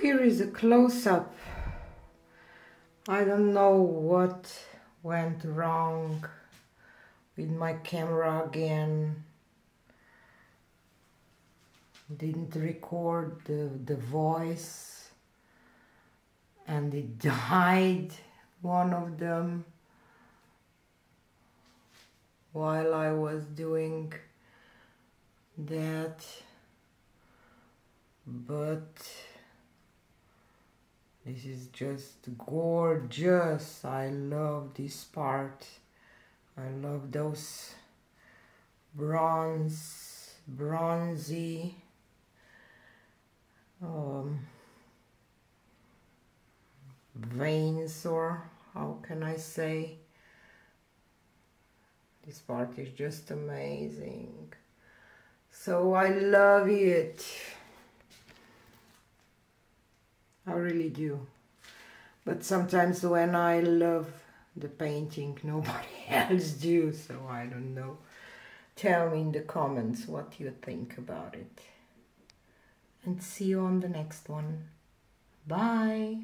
here is a close-up. I don't know what went wrong with my camera again. Didn't record the, the voice and it died, one of them, while I was doing that but this is just gorgeous. I love this part. I love those bronze bronzy um, veins or how can I say? This part is just amazing. So I love it I really do. But sometimes when I love the painting, nobody else do, so I don't know. Tell me in the comments what you think about it. And see you on the next one. Bye.